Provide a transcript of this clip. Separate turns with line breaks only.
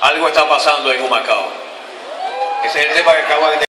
Algo está pasando en Humacao. Ese es el tema que acaba de